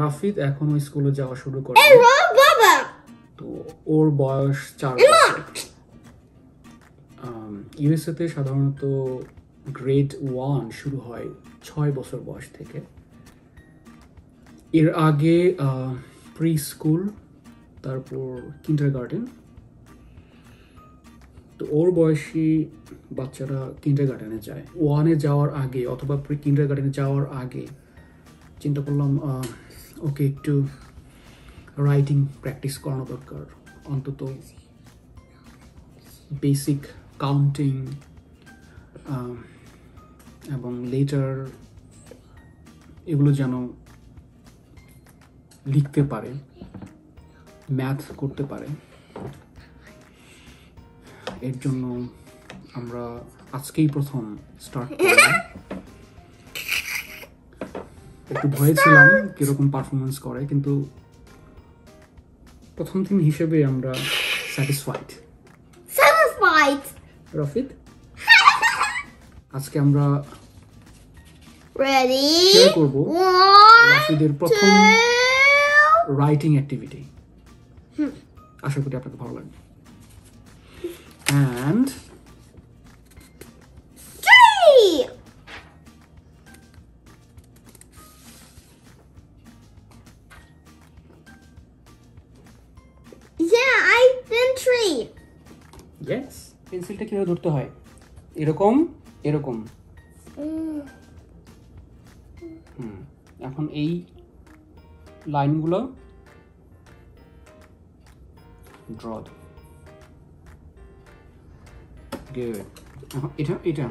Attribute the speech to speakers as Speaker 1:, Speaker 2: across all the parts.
Speaker 1: রাফিদ এখনও স্কুলে যাওয়া শুরু করে. তো ওর বয়স চার ইউএসএতে সাধারণত গ্রেড ওয়ান শুরু হয় ছয় বছর বয়স থেকে। এর আগে প্রি স্কুল তারপর কিন্ডার গার্ডেন তো ওর বয়সী বাচ্চারা কিন্ডার গার্ডেনে যায়। ওয়ানে যাওয়ার আগে অথবা প্রি কিন্ডার গার্ডেনে যাওয়ার আগে চিন্তা করলাম ওকে একটু রাইটিং প্র্যাকটিস করানো দরকার। অন্তত বেসিক কাউন্টিং এবং লেটার এগুলো যেন লিখতে পারে ম্যাথ করতে পারে। এর জন্য আমরা আজকেই প্রথম স্টার্ট করলাম। একটু ভয়ে ছিলাম কীরকম পারফরমেন্স করে কিন্তু প্রথম দিন হিসেবে আমরা স্যাটিসফাইড
Speaker 2: স্যাটিসফাইড
Speaker 1: রফিদ আজকে আমরা? শেয়ার করব রফিদের প্রথম রাইটিং অ্যাক্টিভিটি আশা করি আপনাকে ভালো লাগবে। অ্যান্ড পেন্সিলটা কীভাবে ধরতে হয়? এরকম এরকম। এখন এই লাইনগুলো ড্র এটা এটা।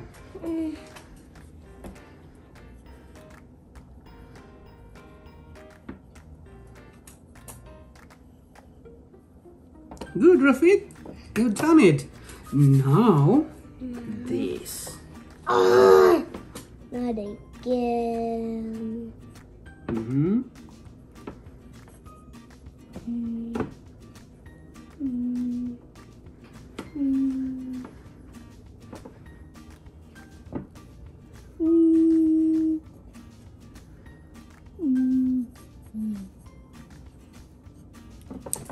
Speaker 1: Good, Rafid. You've done it. Now, this.
Speaker 2: Ah, not again.
Speaker 1: Mm-hmm.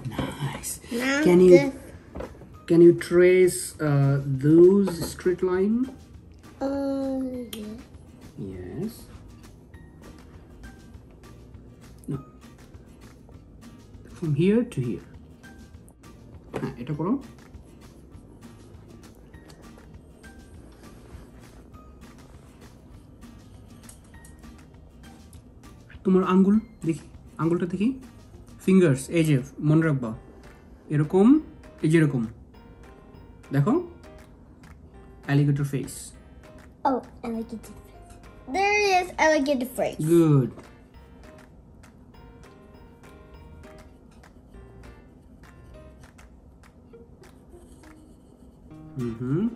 Speaker 1: Nice.
Speaker 2: Now
Speaker 1: Can you
Speaker 2: the-
Speaker 1: can you trace uh, those straight line?
Speaker 2: Uh, yeah.
Speaker 1: Yes. No. From here to here. হ্যাঁ এটা করো তোমার আঙ্গুল দেখি আঙ্গুলটা দেখি fingers এই যে মনে রাখবা এরকম এই যে এরকম দেখো alligator face
Speaker 2: Oh, alligator face. There it is, alligator face.
Speaker 1: Good. Mm-hmm.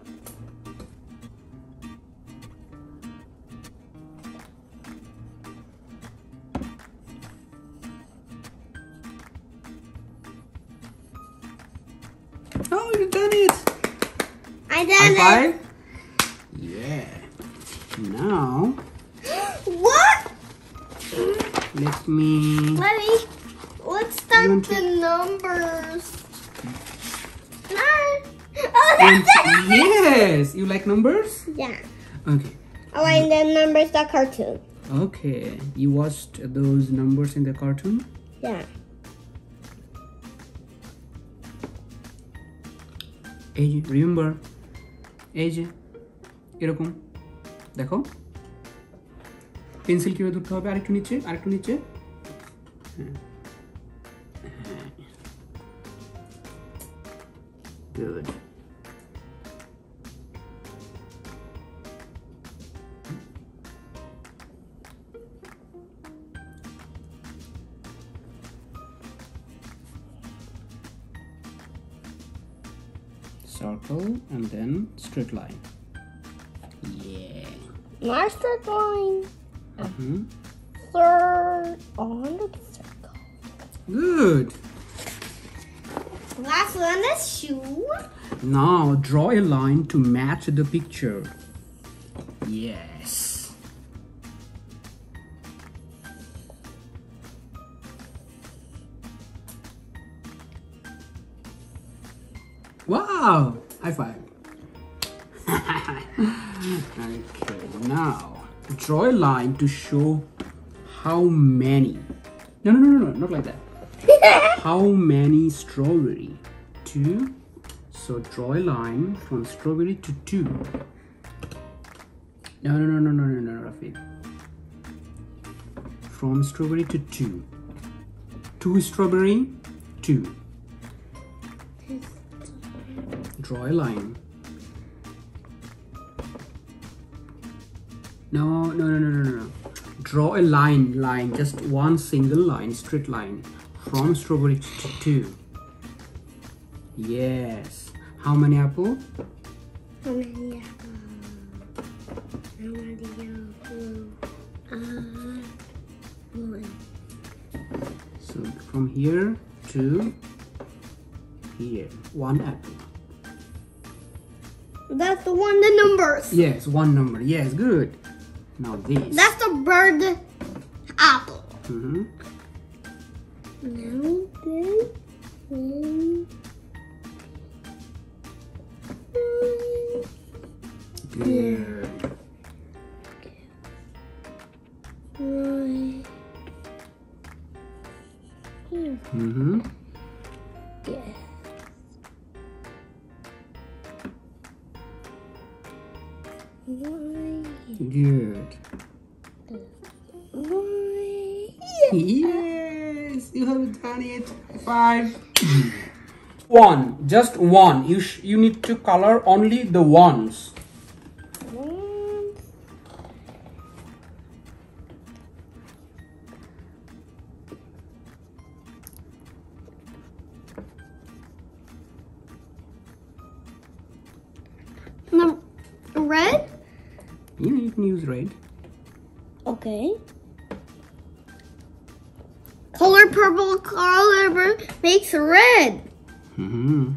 Speaker 1: Five. Yeah. Now.
Speaker 2: What?
Speaker 1: Let me.
Speaker 2: Let me. Let's start
Speaker 1: the to...
Speaker 2: numbers. Ah! Oh, that's
Speaker 1: Yes. You like numbers?
Speaker 2: Yeah.
Speaker 1: Okay.
Speaker 2: I like the numbers, the cartoon.
Speaker 1: Okay. You watched those numbers in the cartoon?
Speaker 2: Yeah.
Speaker 1: Hey, remember, এই যে এরকম দেখো। Pencil কীভাবে ধরতে হবে? আরেকটু নিচে আরেকটু নিচে। Good purple and then straight line. Yeah.
Speaker 2: Not straight line.
Speaker 1: Uh huh.
Speaker 2: Third on the circle.
Speaker 1: Good.
Speaker 2: Last one is shoe.
Speaker 1: Now draw a line to match the picture. Yes. Wow! High five. okay, now draw a line to show how many. No, no, no, no, no, not like that. how many strawberry? Two. So draw a line from strawberry to two. No, no, no, no, no, no, no, Rafid. From strawberry to two. Two strawberry, two. Draw a line. No, no, no, no, no, no. Draw a line, line, just one single line, straight line. From strawberry to two. Yes. How many apple?
Speaker 2: How many apples? How many apples? Uh, one.
Speaker 1: So from here to here, one apple.
Speaker 2: That's the one, the numbers.
Speaker 1: Yes, one number. Yes, good. Now this.
Speaker 2: That's the bird apple.
Speaker 1: Mhm.
Speaker 2: Now this Right Yes,
Speaker 1: you have done it. Five. one, just one. You sh- you need to color only the ones.
Speaker 2: One. Num- red?
Speaker 1: Yeah, you can use red.
Speaker 2: Okay. Purple, color makes red.
Speaker 1: Mm-hmm.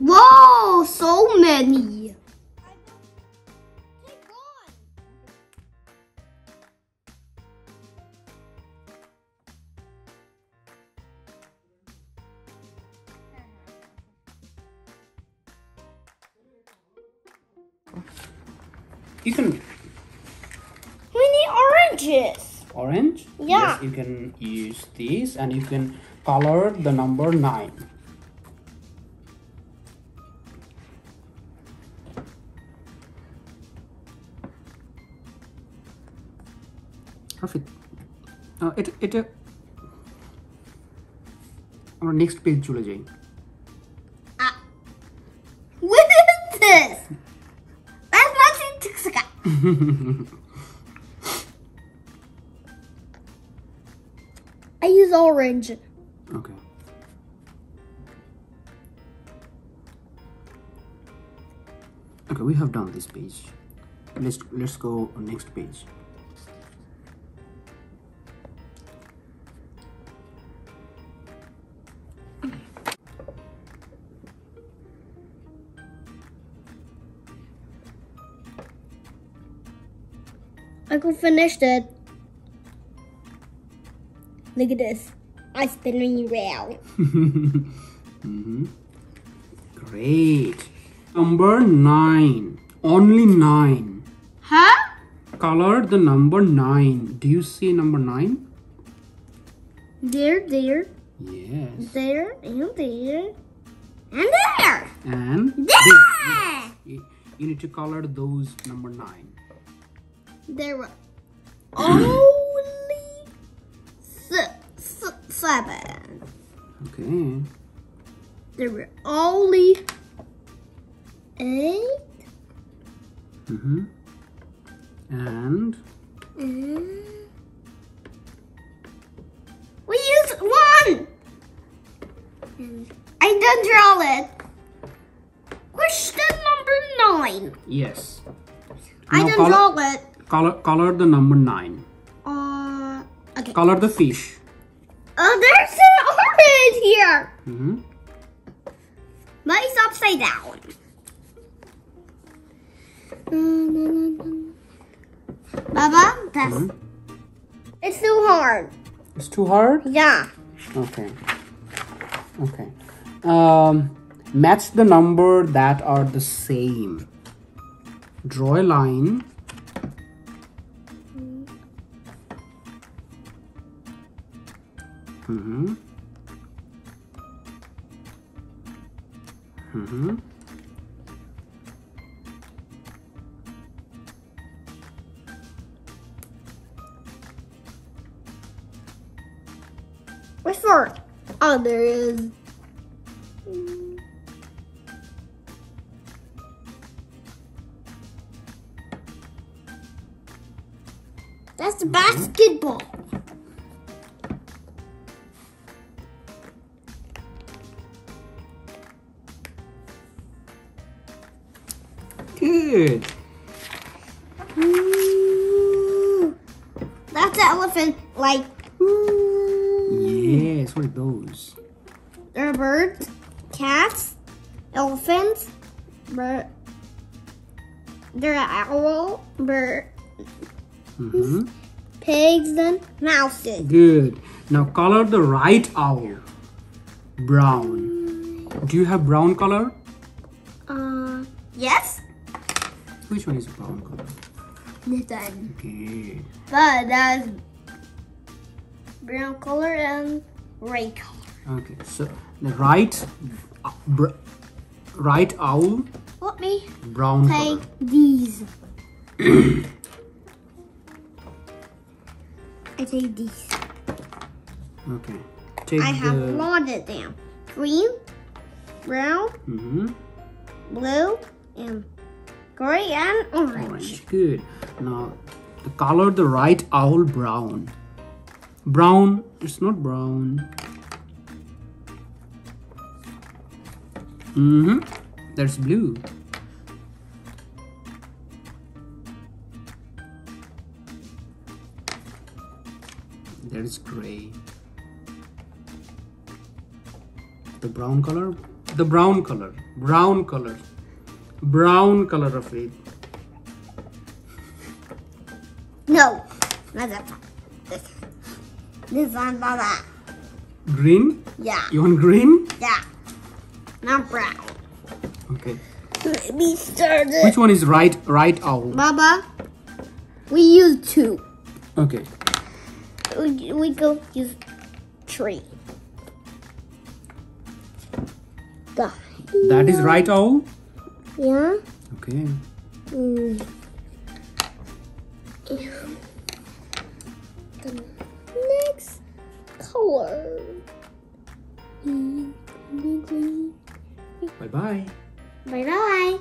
Speaker 2: Whoa, so many.
Speaker 1: use this, and you can color the number nine. Perfect. Uh, এটা এটা আমরা next page চলে যাই
Speaker 2: Ah. What is this? That's nothing to I use orange.
Speaker 1: Okay. Okay, we have done this page. Let's let's go on next page.
Speaker 2: I could finish it. Look at this. I spinning around.
Speaker 1: Mm-hmm. Great. Number nine. Only nine.
Speaker 2: Huh?
Speaker 1: Color the number nine. Do you see number nine?
Speaker 2: There, there,
Speaker 1: Yes.
Speaker 2: there, and there, and there.
Speaker 1: And
Speaker 2: There.
Speaker 1: you you need to color those number nine.
Speaker 2: There were seven.
Speaker 1: Okay.
Speaker 2: There were only eight.
Speaker 1: Mm-hmm. And
Speaker 2: And we used one. I done draw it. Question number nine.
Speaker 1: yes.
Speaker 2: I
Speaker 1: Now
Speaker 2: done
Speaker 1: color,
Speaker 2: draw it.
Speaker 1: color color the number nine.
Speaker 2: Uh, okay.
Speaker 1: Color the fish.
Speaker 2: There's an orange here.
Speaker 1: Mm-hmm.
Speaker 2: It's upside down. Baba, that's
Speaker 1: Mhm.
Speaker 2: it's too hard.
Speaker 1: It's too hard?
Speaker 2: Yeah.
Speaker 1: Okay. Okay. Um, match the number that are the same. Draw a line. Mm-hmm. Mm-hmm.
Speaker 2: Where's four? Oh, there is. That's the basketball.
Speaker 1: Good.
Speaker 2: Ooh. That's the elephant. Like, ooh.
Speaker 1: Yes, what are those?
Speaker 2: there are birds, cats, elephants, bird. There are owl, bird,
Speaker 1: Mm-hmm.
Speaker 2: pigs, and mouses.
Speaker 1: Good. Now color the right owl. Brown. Do you have brown color?
Speaker 2: Uh, yes.
Speaker 1: Which one is brown color?
Speaker 2: This one.
Speaker 1: Okay.
Speaker 2: But that's brown color and red color.
Speaker 1: Okay. So the right, uh, br- right owl,
Speaker 2: Let me
Speaker 1: brown
Speaker 2: take
Speaker 1: color.
Speaker 2: these. I take these.
Speaker 1: Okay. Take
Speaker 2: I have
Speaker 1: the.
Speaker 2: them. Green, brown,
Speaker 1: hmm
Speaker 2: blue, and gray and orange.
Speaker 1: Orange. Good. Now the color the right owl brown. Brown. It's not brown. Mm-hmm. That's blue. That is gray. The brown color. The brown color. Brown color. Brown color of it.
Speaker 2: No, not that one. This, this one, Baba.
Speaker 1: Green.
Speaker 2: Yeah,
Speaker 1: You want green?
Speaker 2: yeah. Not brown.
Speaker 1: Okay.
Speaker 2: Let me start it.
Speaker 1: Which one is right? Right owl.
Speaker 2: Baba, we use two.
Speaker 1: Okay.
Speaker 2: We, we go use three.
Speaker 1: That is right owl.
Speaker 2: Yeah.
Speaker 1: Okay.
Speaker 2: Mm. The next color.
Speaker 1: Bye bye.
Speaker 2: Bye bye.